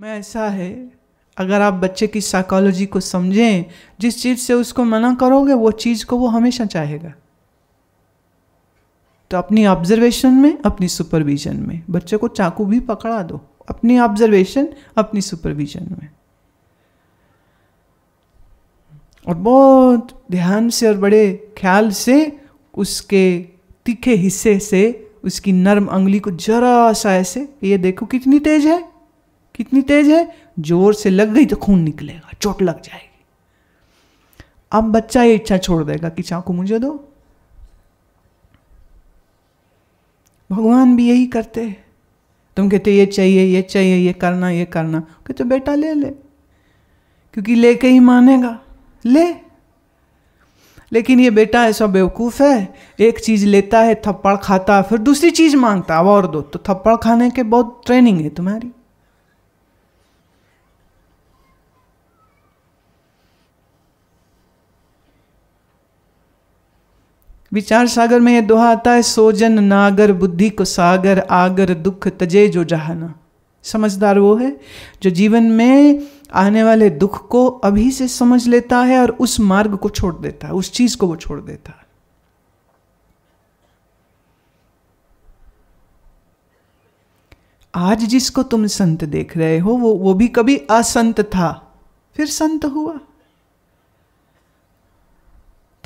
में ऐसा है, अगर आप बच्चे की साइकोलॉजी को समझें, जिस चीज़ से उसको मना करोगे, वो चीज़ को वो हमेशा चाहेगा। तो अपनी ऑब्जर्वेशन में, अपनी सुपरविजन में। बच्चे को चाकू भी पकड़ा दो। अपनी ऑब्जर्वेशन अपनी सुपरविजन में। और बहुत ध्यान से और बड़े ख्याल से उसके तीखे हिस्से से, उसकी नर्म अंगली को जरा सा ऐसे, ये देखो कितनी तेज है। कितनी तेज है? ज़ोर से लग गई तो खून निकलेगा, चोट लग जाएगी। अब बच्चा ये इच्छा छोड़ देगा कि चाकू मुझे दो। भगवान भी यही करते हैं। तुम कहते, ये चाहिए ये चाहिए, ये करना ये करना। कहते बेटा ले ले, क्योंकि लेके ही मानेगा, ले। लेकिन ये बेटा ऐसा बेवकूफ़ है, एक चीज़ लेता है, थप्पड़ खाता फिर दूसरी चीज़ माँगता है और दो। तो थप्पड़ खाने के बहुत ट्रेनिंग है तुम्हारी। विचार सागर में यह दोहा आता है, सोजन नागर, बुद्धि को सागर, आगर, दुख तजे जो जहाना। समझदार वो है जो जीवन में आने वाले दुख को अभी से समझ लेता है और उस मार्ग को छोड़ देता है, उस चीज़ को वो छोड़ देता है। आज जिसको तुम संत देख रहे हो, वो वो भी कभी असंत था, फिर संत हुआ।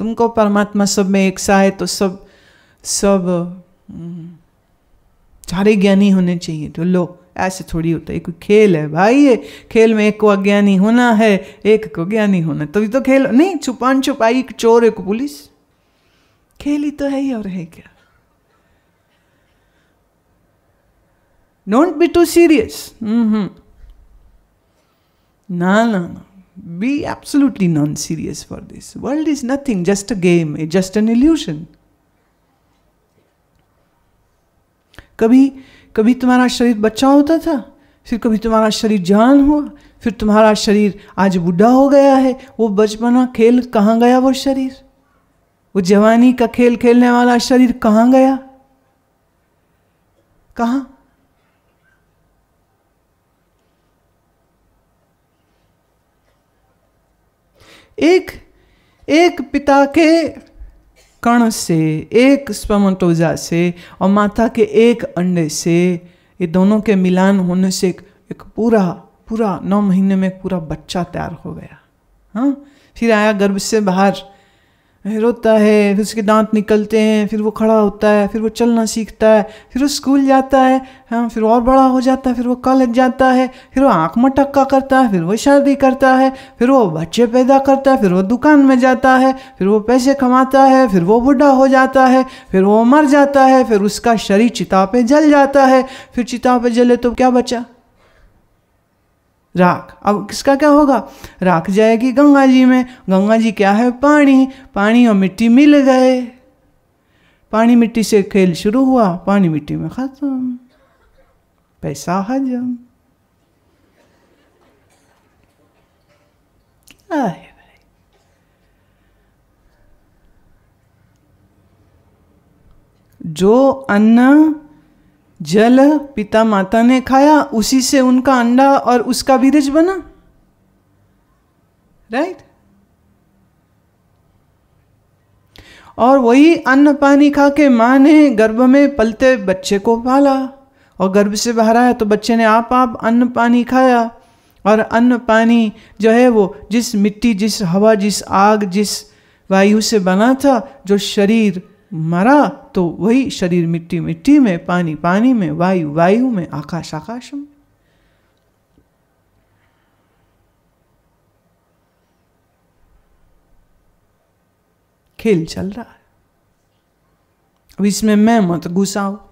तुमको परमात्मा सब में एक सा है तो सब सब सारे ज्ञानी होने चाहिए तो लो ऐसे थोड़ी होता है कोई खेल है भाई ये खेल में एक को अज्ञानी होना है एक को ज्ञानी होना तभी तो खेल नहीं छुपान छुपाई एक चोर एक पुलिस खेल ही तो है ही और है क्या don't be too serious hmm ना ना ना be absolutely non serious for this world is nothing just a game just an illusion कभी कभी तुम्हारा शरीर बच्चा होता था, फिर कभी तुम्हारा शरीर जवान हुआ, फिर तुम्हारा शरीर आज बुढ़ा हो गया है, वो बचपना खेल कहाँ गया वो शरीर? वो जवानी का खेल खेलने वाला शरीर कहाँ गया? कहाँ? एक एक पिता के कण से एक स्पमटोजा से और माता के एक अंडे से ये दोनों के मिलान होने से एक, एक पूरा पूरा नौ महीने में पूरा बच्चा तैयार हो गया। हाँ? फिर आया गर्भ से बाहर। रोता है फिर उसके दांत निकलते हैं फिर वो खड़ा होता है फिर वो चलना सीखता है फिर वो स्कूल जाता है हाँ फिर और बड़ा हो जाता है फिर वो कॉलेज जाता है फिर वो आँख मटक्का करता है फिर वो शादी करता है फिर वो बच्चे पैदा करता है फिर वो दुकान में जाता है फिर वो पैसे कमाता है फिर वो बूढ़ा हो जाता है फिर वो मर जाता है फिर उसका शरीर चिता पे जल जाता है फिर चिता पे जले तो क्या बचा राख। अब किसका क्या होगा? राख जाएगी गंगा जी में। गंगा जी क्या है? पानी। पानी और मिट्टी मिल गए। पानी मिट्टी से खेल शुरू हुआ। पानी मिट्टी में खत्म। पैसा हजम। जो अन्न जल पिता माता ने खाया, उसी से उनका अंडा और उसका बीरज बना। राइट और वही अन्न पानी खा के माँ ने गर्भ में पलते बच्चे को पाला और गर्भ से बाहर आया तो बच्चे ने आप आप अन्न पानी खाया और अन्न पानी जो है वो जिस मिट्टी, जिस हवा, जिस आग, जिस वायु से बना था, जो शरीर मरा तो वही शरीर मिट्टी मिट्टी में, पानी पानी में, वायु वायु में, आकाश आकाश में। खेल चल रहा है। अब इसमें मैं मत घुसाओ।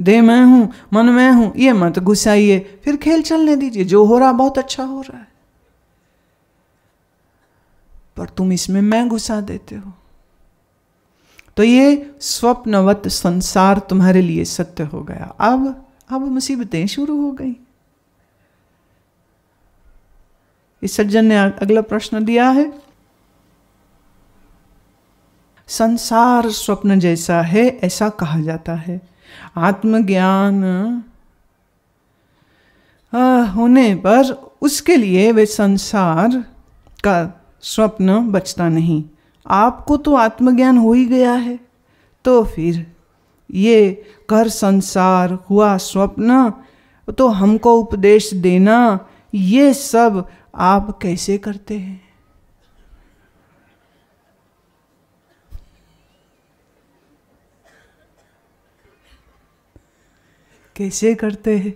दे मैं हूँ, मन मैं हूँ, ये मत घुसाइए। फिर खेल चलने दीजिए, जो हो रहा बहुत अच्छा हो रहा है। पर तुम इसमें मैं घुसा देते हो। तो ये स्वप्नवत संसार तुम्हारे लिए सत्य हो गया। अब अब मुसीबतें शुरू हो गई। इस सज्जन ने अगला प्रश्न दिया है। संसार स्वप्न जैसा है, ऐसा कहा जाता है। आत्मज्ञान होने पर उसके लिए वे संसार का स्वप्न बचता नहीं। आपको तो आत्मज्ञान हो ही गया है। तो फिर ये कर संसार हुआ स्वप्न तो हमको उपदेश देना, ये सब आप कैसे करते हैं? कैसे करते हैं?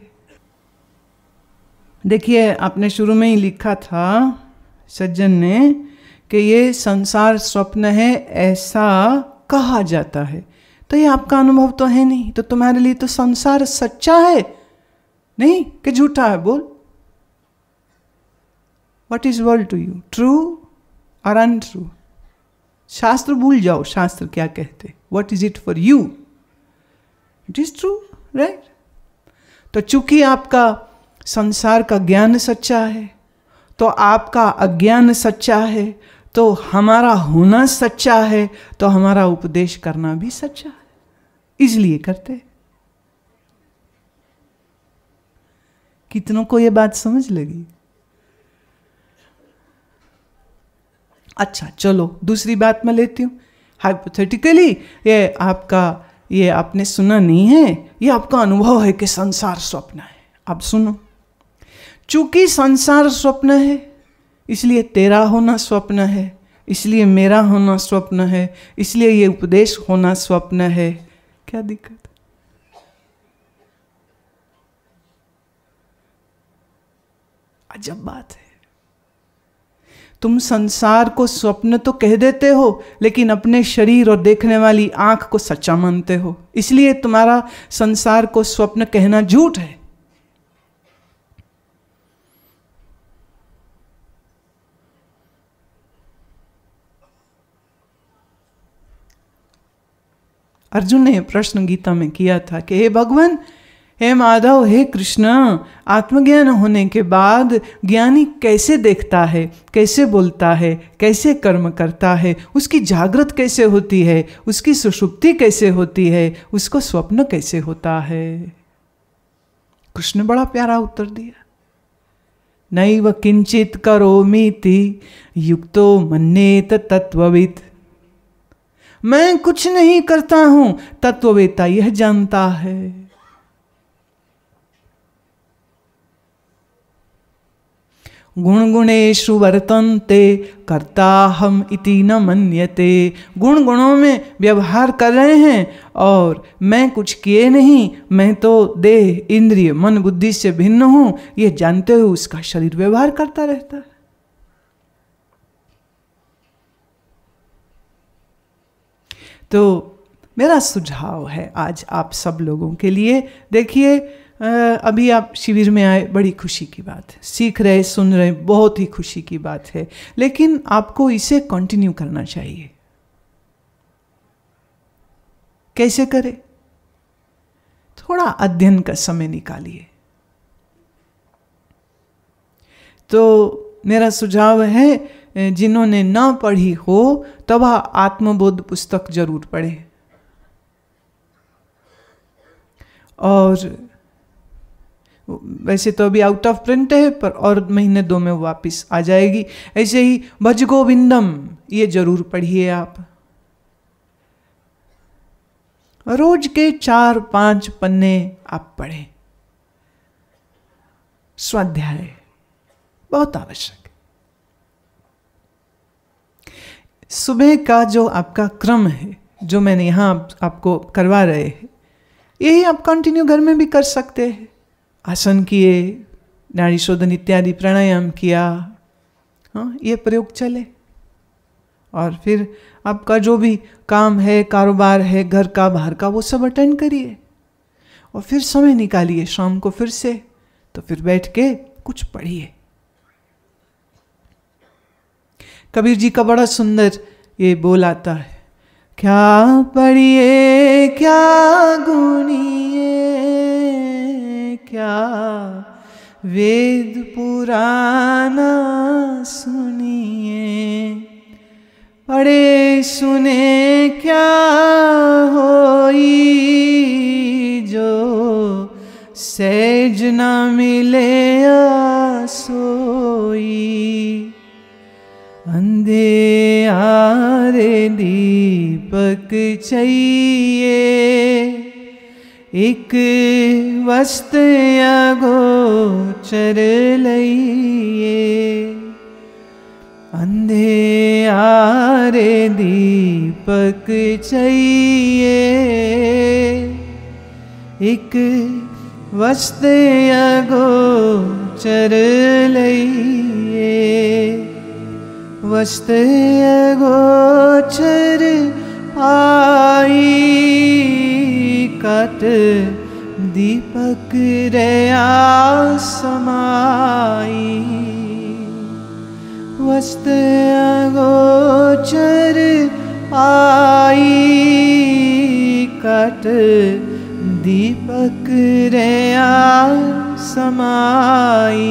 देखिए, आपने शुरू में ही लिखा था, सज्जन ने कि ये संसार स्वप्न है, ऐसा कहा जाता है। तो ये आपका अनुभव तो है नहीं तो तुम्हारे लिए तो संसार सच्चा है। नहीं, कि झूठा है, बोल। What is world to you true और अनट्रू शास्त्र भूल जाओ, शास्त्र क्या कहते what is it for you it is true right तो चूँकि आपका संसार का ज्ञान सच्चा है तो आपका अज्ञान सच्चा है तो हमारा होना सच्चा है तो हमारा उपदेश करना भी सच्चा है। इसलिए करते कितनों को यह बात समझ लगी? अच्छा चलो, दूसरी बात मैं लेती हूँ। हाइपोथेटिकली ये आपका, ये आपने सुना नहीं है, ये आपका अनुभव है कि संसार स्वप्न है। आप सुनो। चूँकि संसार स्वप्न है इसलिए तेरा होना स्वप्न है, इसलिए मेरा होना स्वप्न है, इसलिए ये उपदेश होना स्वप्न है। क्या दिक्कत? अजब बात है। तुम संसार को स्वप्न तो कह देते हो, लेकिन अपने शरीर और देखने वाली आँख को सच्चा मानते हो। इसलिए तुम्हारा संसार को स्वप्न कहना झूठ है। अर्जुन ने प्रश्न गीता में किया था कि, हे भगवान, हे माधव, हे कृष्ण, आत्मज्ञान होने के बाद ज्ञानी कैसे देखता है, कैसे बोलता है, कैसे कर्म करता है, उसकी जागृत कैसे होती है, उसकी सुषुप्ति कैसे होती है, उसको स्वप्न कैसे होता है? कृष्ण बड़ा प्यारा उत्तर दिया। नैव किंचित करो मीति युक्तो मन्नेत तत्वविद मैं कुछ नहीं करता हूँ। तत्ववेता यह जानता है। गुण गुणेशु वर्तनते करता हम इति न मन्यते। गुण गुणों में व्यवहार कर रहे हैं और मैं कुछ किए नहीं, मैं तो देह, इंद्रिय, मन, बुद्धि से भिन्न हूँ। ये जानते हुए उसका शरीर व्यवहार करता रहता है। तो मेरा सुझाव है आज आप सब लोगों के लिए। देखिए अभी आप शिविर में आए, बड़ी खुशी की बात है। सीख रहे, सुन रहे, बहुत ही खुशी की बात है। लेकिन आपको इसे कंटिन्यू करना चाहिए। कैसे करें? थोड़ा अध्ययन का समय निकालिए। तो मेरा सुझाव है जिन्होंने न पढ़ी हो, तब आत्मबोध पुस्तक ज़रूर पढ़े। और वैसे तो अभी आउट ऑफ़ प्रिंट है, पर और महीने दो में वापस आ जाएगी। ऐसे ही भज गोविंदम ये ज़रूर पढ़िए आप। रोज के चार पाँच पन्ने आप पढ़ें। स्वाध्याय, बहुत आवश्यक। सुबह का जो आपका क्रम है जो मैंने यहाँ आप, आपको करवा रहे हैं यही आप कंटिन्यू घर में भी कर सकते हैं। आसन किए नाड़ी शोधन इत्यादि प्राणायाम किया हाँ ये प्रयोग चले। और फिर आपका जो भी काम है कारोबार है घर का बाहर का वो सब अटेंड करिए। और फिर समय निकालिए शाम को फिर से तो फिर बैठ के कुछ पढ़िए। कबीर जी का बड़ा सुंदर ये बोल आता है, क्या पढ़िए, क्या गुणिए, क्या वेद पुराना सुनिए, पढ़े, सुने, क्या होई जो सहज न मिले सोई अंधे आरे दीपक चाहिए। एक वस्त गोचर लइए। अंधे आरे दीपक चाहिए। एक वस्त गोचर लइए। वस्त गोचर आई कट दीपक रया समाई वस्त गोचर आई कट दीपक रया समाई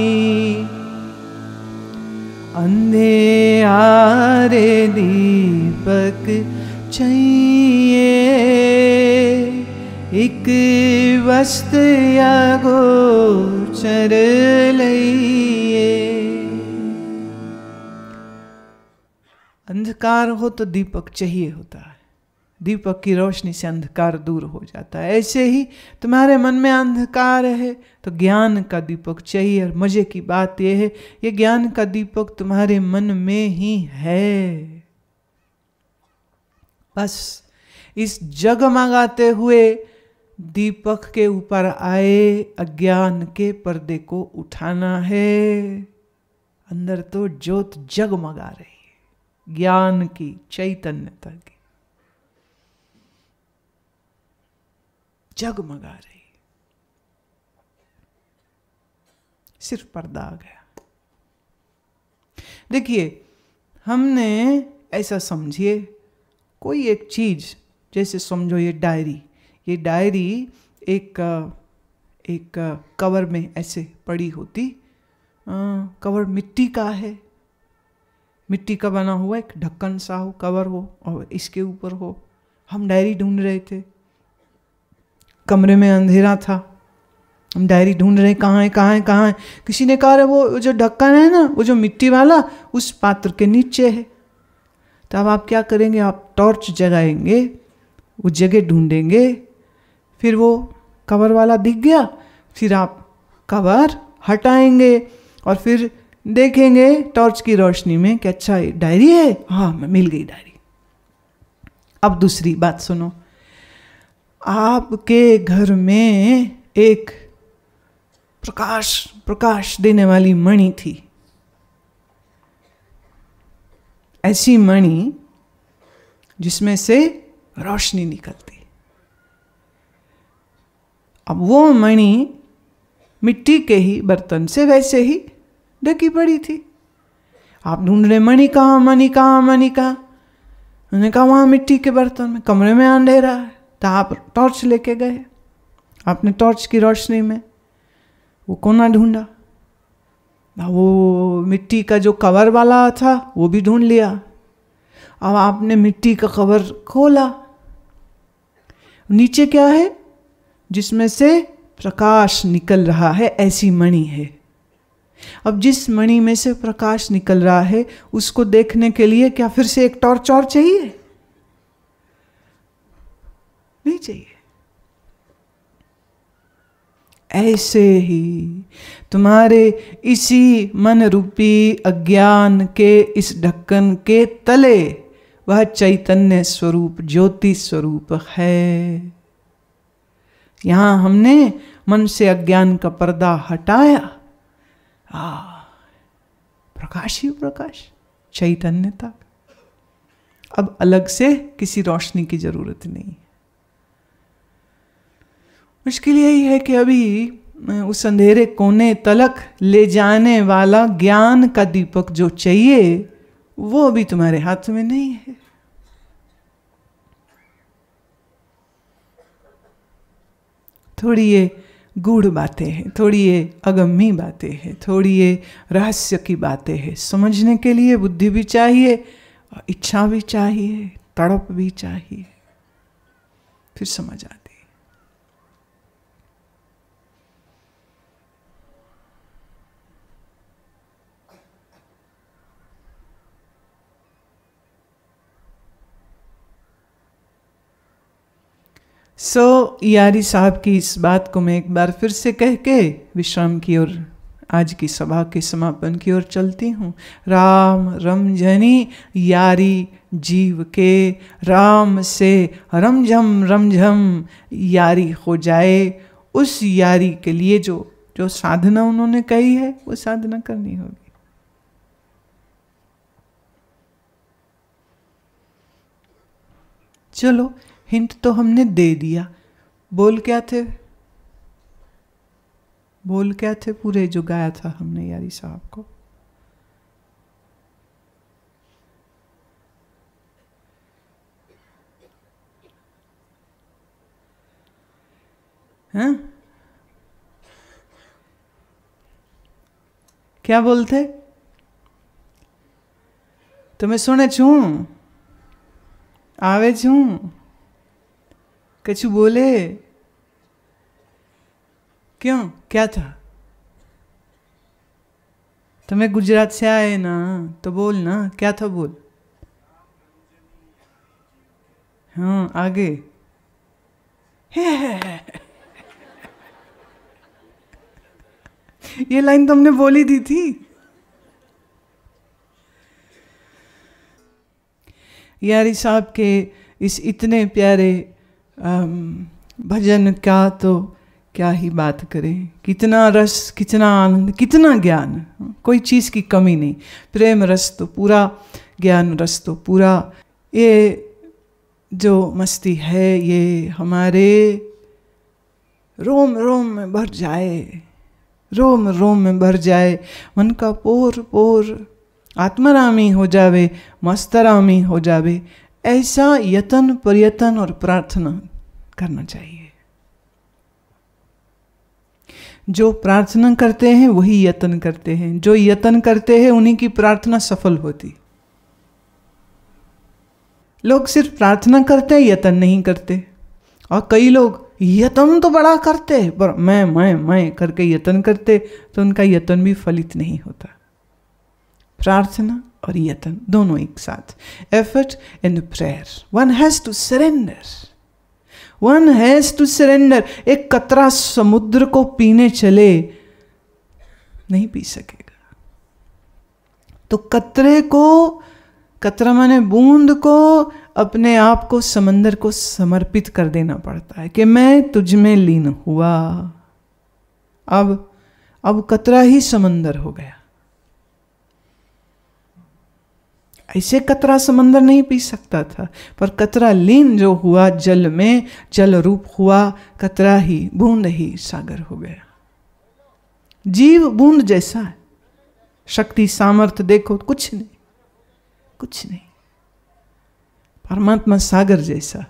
अंधे आरे दीपक चाहिए। एक वस्त या गोचर लइए। अंधकार हो तो दीपक चाहिए होता है। दीपक की रोशनी से अंधकार दूर हो जाता है। ऐसे ही तुम्हारे मन में अंधकार है तो ज्ञान का दीपक चाहिए। और मज़े की बात यह है, ये ज्ञान का दीपक तुम्हारे मन में ही है। बस इस जगमगाते हुए दीपक के ऊपर आए, अज्ञान के पर्दे को उठाना है। अंदर तो ज्योत जगमगा रही है, ज्ञान की चैतन्यता की। जगमगा रही। सिर्फ़ पर्दा आ गया देखिए हमने ऐसा समझिए कोई एक चीज़ जैसे समझो ये डायरी ये डायरी एक एक कवर में ऐसे पड़ी होती आ, कवर मिट्टी का है। मिट्टी का बना हुआ एक ढक्कन सा हो कवर हो और इसके ऊपर हो। हम डायरी ढूंढ रहे थे। कमरे में अंधेरा था। हम डायरी ढूंढ रहे, कहाँ है कहाँ है कहाँ है? किसी ने कहा वो जो ढक्कन है ना, वो जो मिट्टी वाला, उस पात्र के नीचे है। तो अब आप क्या करेंगे? आप टॉर्च जगाएँगे, वो जगह ढूंढेंगे, फिर वो कवर वाला दिख गया, फिर आप कवर हटाएँगे और फिर देखेंगे टॉर्च की रोशनी में कि अच्छा डायरी है। हाँ मिल गई डायरी। अब दूसरी बात सुनो। आपके घर में एक प्रकाश प्रकाश देने वाली मणि थी। ऐसी मणि जिसमें से रोशनी निकलती। अब वो मणि मिट्टी के ही बर्तन से वैसे ही ढकी पड़ी थी। आप ढूंढ रहे, मणि कहाँ मणि कहाँ मणि कहाँ? उन्होंने कहा, वहाँ मिट्टी के बर्तन में कमरे में अंधेरा है। तो आप टॉर्च लेके गए। आपने टॉर्च की रोशनी में वो कोना ढूंढा? वो मिट्टी का जो कवर वाला था, वो भी ढूंढ लिया। अब आपने मिट्टी का कवर खोला। नीचे क्या है? जिसमें से प्रकाश निकल रहा है, ऐसी मणि है। अब जिस मणि में से प्रकाश निकल रहा है, उसको देखने के लिए क्या फिर से एक टॉर्च और चाहिए? नहीं चाहिए। ऐसे ही तुम्हारे इसी मन रूपी अज्ञान के इस ढक्कन के तले वह चैतन्य स्वरूप, ज्योति स्वरूप है। यहाँ हमने मन से अज्ञान का पर्दा हटाया। आ प्रकाश ही प्रकाश चैतन्यता अब अलग से किसी रोशनी की ज़रूरत नहीं। मुश्किल यही है कि अभी उस अंधेरे कोने तलक ले जाने वाला ज्ञान का दीपक जो चाहिए, वो अभी तुम्हारे हाथ में नहीं है। थोड़ी ये गूढ़ बातें हैं, थोड़ी ये अगम्मी बातें हैं, थोड़ी ये रहस्य की बातें हैं। समझने के लिए बुद्धि भी चाहिए इच्छा भी चाहिए, तड़प भी चाहिए। फिर समझ आती सो so, यारी साहब की इस बात को मैं एक बार फिर से कह के विश्राम की ओर आज की सभा के समापन की ओर चलती हूँ। राम रमझनी यारी जीव के राम से रमझम रमझम यारी हो जाए। उस यारी के लिए जो जो साधना उन्होंने कही है वो साधना करनी होगी। चलो हिंट तो हमने दे दिया बोल क्या थे बोल क्या थे पूरे जो गाया था हमने यारी साहब को हैं क्या बोलते તમે સુણે છું આવે છું कछु बोले? क्यों? क्या था? तुम्हें गुजरात से आए ना तो बोल ना, क्या था बोल? हाँ आगे। ये लाइन तुमने बोली दी थी। यारी साहब के इस इतने प्यारे भजन का तो क्या ही बात करें। कितना रस, कितना आनंद, कितना ज्ञान, कोई चीज़ की कमी नहीं। प्रेम रस तो पूरा, ज्ञान रस तो पूरा। ये जो मस्ती है, ये हमारे रोम रोम में भर जाए। रोम रोम में भर जाए। मन का पोर पोर। आत्मरामी हो जावे, मस्तरामी हो जावे। ऐसा यतन, प्रयत्न और प्रार्थना करना चाहिए। जो प्रार्थना करते हैं, वही यतन करते हैं। जो यतन करते हैं, उन्हीं की प्रार्थना सफल होती। लोग सिर्फ़ प्रार्थना करते हैं यतन नहीं करते। और कई लोग, यतन तो बड़ा करते हैं पर मैं मैं मैं करके यतन करते तो उनका यतन भी फलित नहीं होता। प्रार्थना और यतन दोनों एक साथ। Effort and prayer one has to surrender one has to surrender एक कतरा समुद्र को पीने चले, नहीं पी सकेगा। तो कतरे को, कतरा माने बूंद को, अपने आप को समंदर को समर्पित कर देना पड़ता है कि मैं तुझ में लीन हुआ। अब अब कतरा ही समंदर हो गया। ऐसे कतरा समंदर नहीं पी सकता था, पर कतरा लीन जो हुआ जल में, जल रूप हुआ, कतरा ही बूंद ही सागर हो गया। जीव बूंद जैसा है। शक्ति सामर्थ्य देखो, कुछ नहीं कुछ नहीं। परमात्मा सागर जैसा है।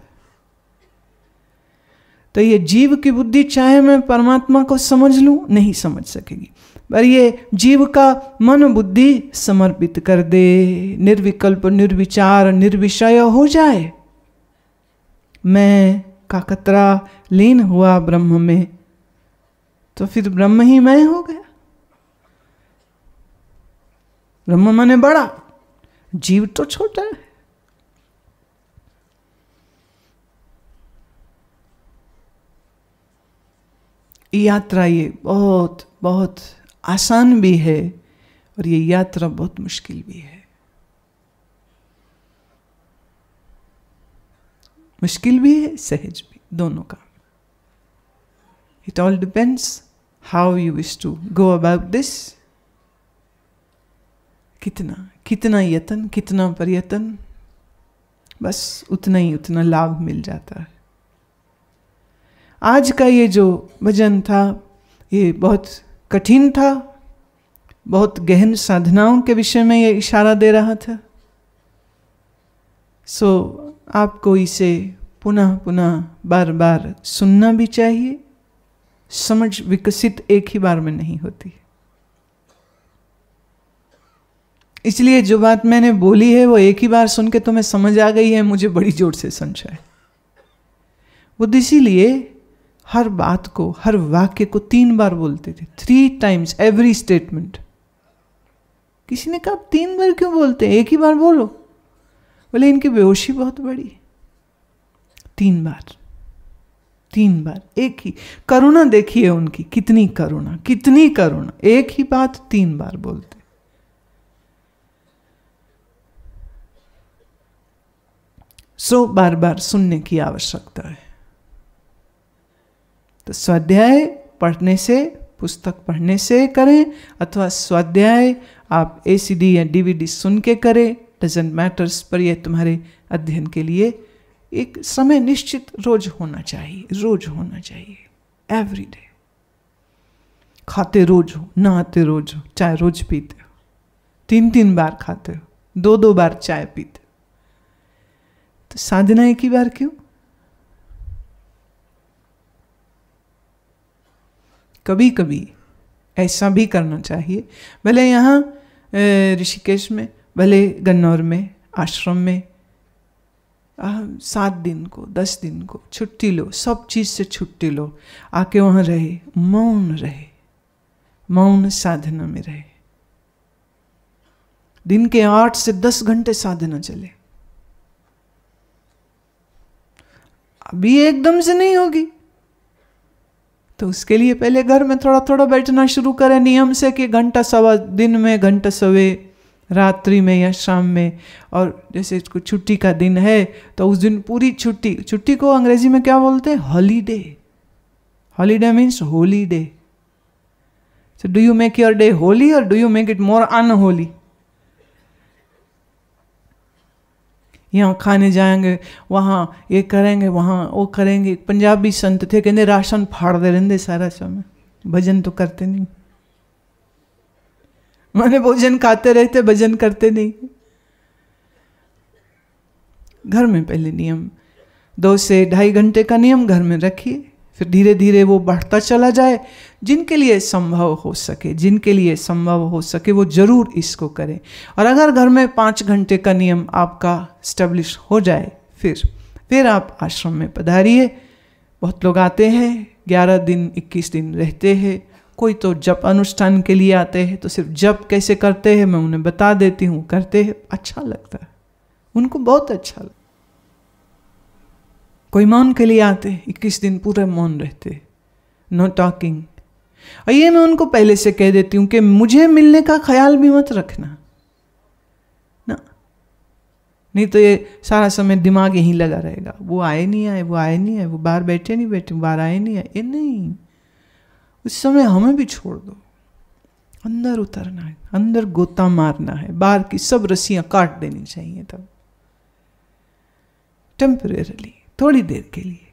तो ये जीव की बुद्धि चाहे मैं परमात्मा को समझ लूँ, नहीं समझ सकेगी। पर ये जीव का मन बुद्धि समर्पित कर दे। निर्विकल्प, निर्विचार, निर्विषय हो जाए। मैं का कतरा लीन हुआ ब्रह्म में तो फिर ब्रह्म ही मैं हो गया। ब्रह्म माने बड़ा, जीव तो छोटा है। यात्रा ये बहुत बहुत आसान भी है और ये यात्रा बहुत मुश्किल भी है। मुश्किल भी है, सहज भी, दोनों का। It all depends how you wish to go about this कितना कितना यतन, कितना प्रयत्न, बस उतना ही, उतना लाभ मिल जाता है। आज का ये जो भजन था, ये बहुत कठिन था, बहुत गहन साधनाओं के विषय में ये इशारा दे रहा था। सो आपको इसे पुनः पुनः बार बार सुनना भी चाहिए। समझ विकसित एक ही बार में नहीं होती। इसलिए जो बात मैंने बोली है, वो एक ही बार सुन के तुम्हें समझ आ गई है, मुझे बड़ी ज़ोर से संशय बुद्ध इसीलिए हर बात को हर वाक्य को तीन बार बोलते थे। थ्री टाइम्स एवरी स्टेटमेंट किसी ने कहा तीन बार क्यों बोलते हैं? एक ही बार बोलो। बोले इनकी बेहोशी बहुत बड़ी तीन बार। तीन बार। एक ही। करुणा देखिए उनकी कितनी करुणा कितनी करुणा। एक ही बात तीन बार बोलते। सो so, बार बार सुनने की आवश्यकता है। तो स्वाध्याय पढ़ने से, पुस्तक पढ़ने से करें, अथवा स्वाध्याय आप ए सी डी या डीवीडी सुन के करें डजेंट मैटर्स पर यह तुम्हारे अध्ययन के लिए एक समय निश्चित रोज होना चाहिए, रोज होना चाहिए एवरी डे खाते रोज हो, नहाते रोज हो, चाय रोज पीते हो तीन तीन बार खाते हो दो दो बार चाय पीते हो। तो साधना एक ही बार क्यों? कभी कभी ऐसा भी करना चाहिए। भले यहाँ ऋषिकेश में, भले गन्नौर में, आश्रम में सात दिन को, दस दिन को छुट्टी लो, सब चीज़ से छुट्टी लो। आके वहाँ रहे, मौन रहे, मौन साधना में रहे। दिन के आठ से दस घंटे साधना चले। अभी एकदम से नहीं होगी। तो उसके लिए पहले घर में थोड़ा थोड़ा बैठना शुरू करें। नियम से कि घंटा सवा दिन में, घंटा सवे रात्रि में या शाम में। और जैसे इसको छुट्टी का दिन है तो उस दिन पूरी छुट्टी छुट्टी को अंग्रेज़ी में क्या बोलते हैं? Holiday holiday means holy day so do you make your day holy और do you make it more unholy यहाँ खाने जाएँगे, वहाँ ये करेंगे, वहाँ वो करेंगे। पंजाबी संत थे, कहते, राशन फाड़ दे रहते सारा समय। भजन तो करते नहीं। मैंने भोजन खाते रहते, भजन करते नहीं। घर में पहले नियम, दो से ढाई घंटे का नियम घर में रखिए। फिर धीरे धीरे वो बढ़ता चला जाए। जिनके लिए संभव हो सके, जिनके लिए संभव हो सके, वो ज़रूर इसको करें। और अगर घर में पाँच घंटे का नियम आपका स्टेब्लिश हो जाए, फिर फिर आप आश्रम में पधारिए। बहुत लोग आते हैं, ग्यारह दिन, इक्कीस दिन रहते हैं। कोई तो जप अनुष्ठान के लिए आते हैं तो सिर्फ़ जप कैसे करते हैं, मैं उन्हें बता देती हूँ, करते हैं। अच्छा लगता है। उनको बहुत अच्छा लगता कोई मौन के लिए आते, इक्कीस दिन पूरे मौन रहते। नो टॉकिंग और ये मैं उनको पहले से कह देती हूँ कि मुझे मिलने का ख्याल भी मत रखना। ना। नहीं तो ये सारा समय दिमाग यहीं लगा रहेगा। वो आए नहीं आए, वो आए नहीं आए, वो बाहर बैठे नहीं बैठे बाहर आए नहीं आए। ये नहीं। उस समय हमें भी छोड़ दो। अंदर उतरना है, अंदर गोता मारना है। बाहर की सब रस्सियाँ काट देनी चाहिए तब। टेम्परेरली थोड़ी देर के लिए।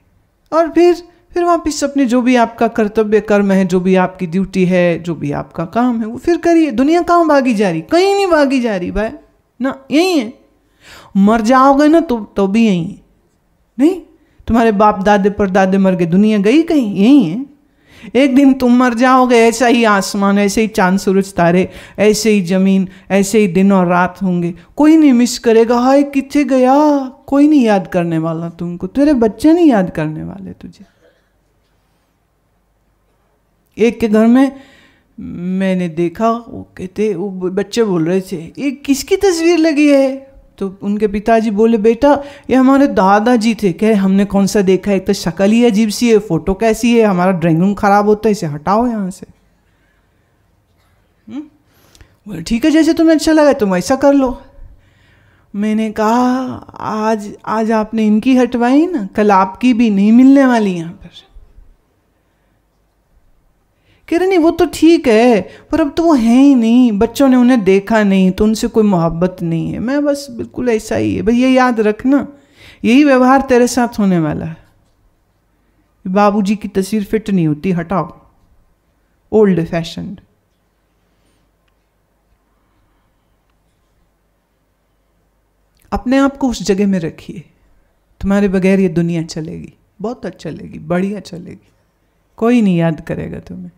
और फिर फिर वापिस अपने जो भी आपका कर्तव्य, कर्म है, जो भी आपकी ड्यूटी है, जो भी आपका काम है, वो फिर करिए। दुनिया कहाँ भागी जा रही? कहीं नहीं भागी जा रही भाई। ना, यही है। मर जाओगे ना तो तो भी यहीं। है नहीं? तुम्हारे बाप दादे पर दादे मर गए, दुनिया गई कहीं? यहीं है। एक दिन तुम मर जाओगे, ऐसा ही आसमान, ऐसे ही चाँद, सूरज, तारे, ऐसे ही ज़मीन, ऐसे ही दिन और रात होंगे। कोई नहीं मिस करेगा, हाय कितने गया? कोई नहीं याद करने वाला तुमको। तेरे बच्चे नहीं याद करने वाले तुझे। एक के घर में मैंने देखा, वो कहते, वो बच्चे बोल रहे थे, ये किसकी तस्वीर लगी है? तो उनके पिताजी बोले, बेटा, ये हमारे दादाजी थे। कह, हमने कौन सा देखा? है एक तो शक्ल ही अजीब सी है, फ़ोटो कैसी है? हमारा ड्राइंग रूम खराब होता है, इसे हटाओ यहाँ से। हम्म? बोले, ठीक है, जैसे तुम्हें अच्छा लगा तुम ऐसा कर लो। मैंने कहा, आज आज आपने इनकी हटवाई ना, कल आपकी भी नहीं मिलने वाली यहाँ पर। कह रहे, नहीं, वो तो ठीक है, पर अब तो वो है ही नहीं। बच्चों ने उन्हें देखा नहीं तो उनसे कोई मोहब्बत नहीं है। मैं बस बिल्कुल ऐसा ही है। भाई, ये याद रखना, यही व्यवहार तेरे साथ होने वाला है। बाबूजी की तस्वीर फिट नहीं होती, हटाओ। ओल्ड फ़ैशन अपने आप को उस जगह में रखिए। तुम्हारे बगैर ये दुनिया चलेगी। बहुत अच्छा चलेगी बढ़िया चलेगी। कोई नहीं याद करेगा तुम्हें।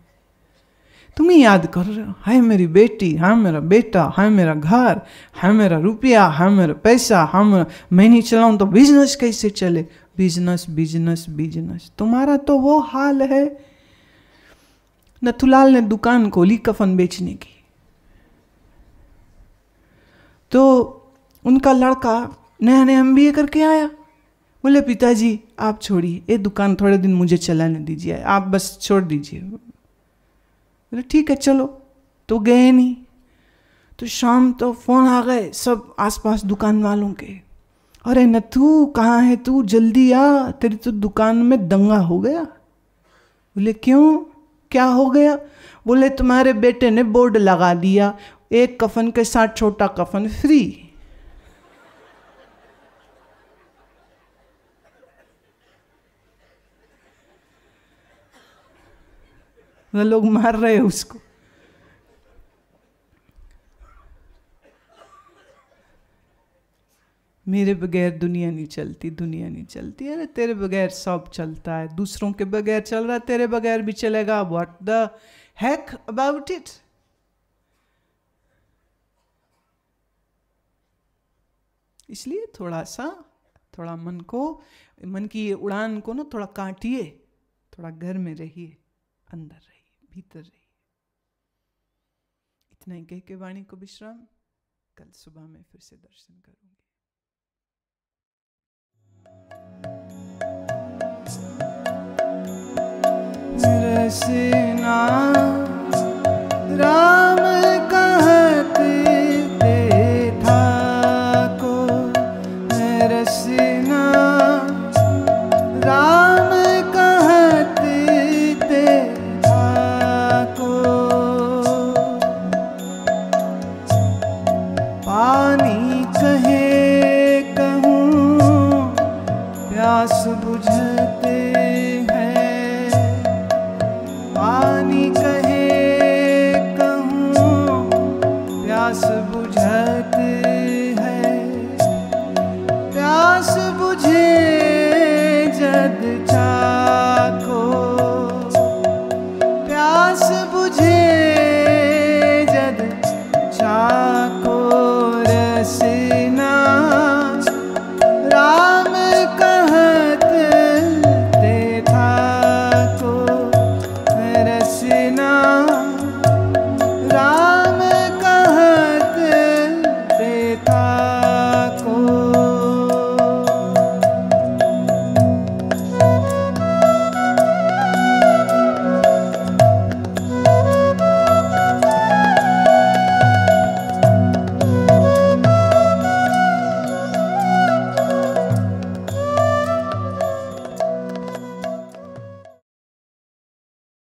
तुम ही याद कर रहे हो? हाय मेरी बेटी हाँ मेरा बेटा, हाय मेरा घर, हाय मेरा रुपया, हाय मेरा पैसा हम मैं नहीं चलाऊँ तो बिज़नेस कैसे चले? बिज़नेस बिज़नेस बिज़नेस तुम्हारा तो वो हाल है। नथुलाल ने दुकान खोली कफन बेचने की। तो उनका लड़का नया नया एम करके आया। बोले, पिताजी, आप छोड़िए। ये दुकान थोड़े दिन मुझे चलाने दीजिए। आप बस छोड़ दीजिए। बोले, ठीक है, चलो। तो गए नहीं। तो शाम तो फ़ोन आ गए सब आसपास दुकान वालों के। अरे, न तू कहाँ है? तू जल्दी आ, तेरी तो दुकान में दंगा हो गया। बोले, क्यों? क्या हो गया? बोले, तुम्हारे बेटे ने बोर्ड लगा दिया, एक कफन के साथ छोटा कफन फ्री। लोग मार रहे हैं उसको मेरे बगैर दुनिया नहीं चलती, दुनिया नहीं चलती। अरे तेरे बगैर सब चलता है। दूसरों के बगैर चल रहा है तेरे बगैर भी चलेगा। What the heck about it इसलिए थोड़ा सा, थोड़ा मन को, मन की उड़ान को ना थोड़ा काटिए। थोड़ा घर में रहिए, अंदर रहिए। भीतर रहिए। इतना ही कह के वाणी को विश्राम, कल सुबह में फिर से दर्शन करूँगी। रसना राम